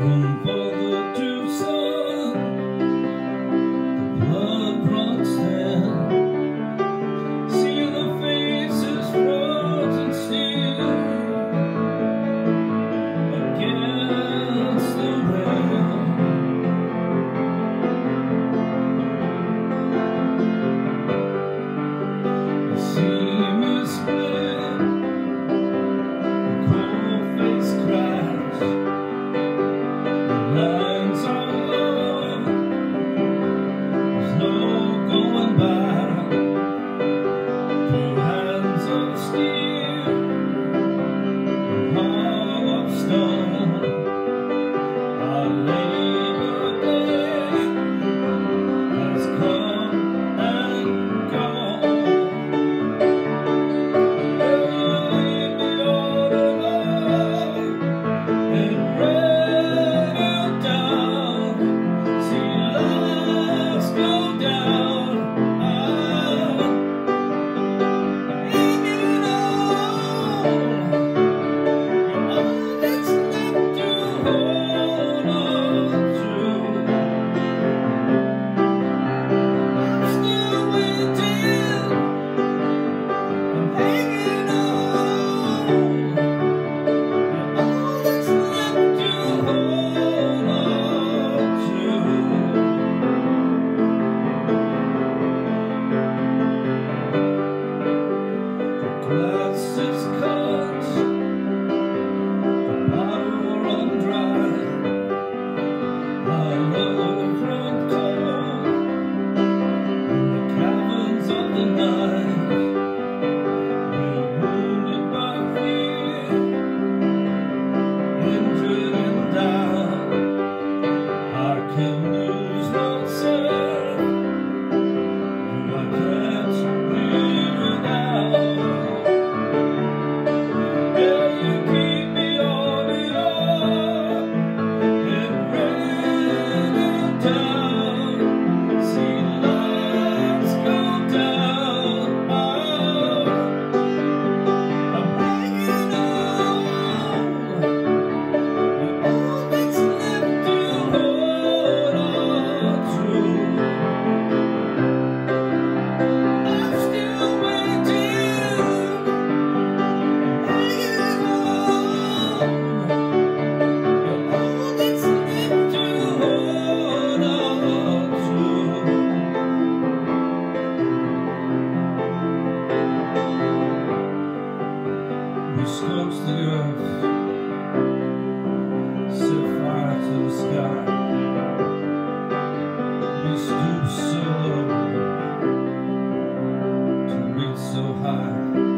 Rumbo the heart.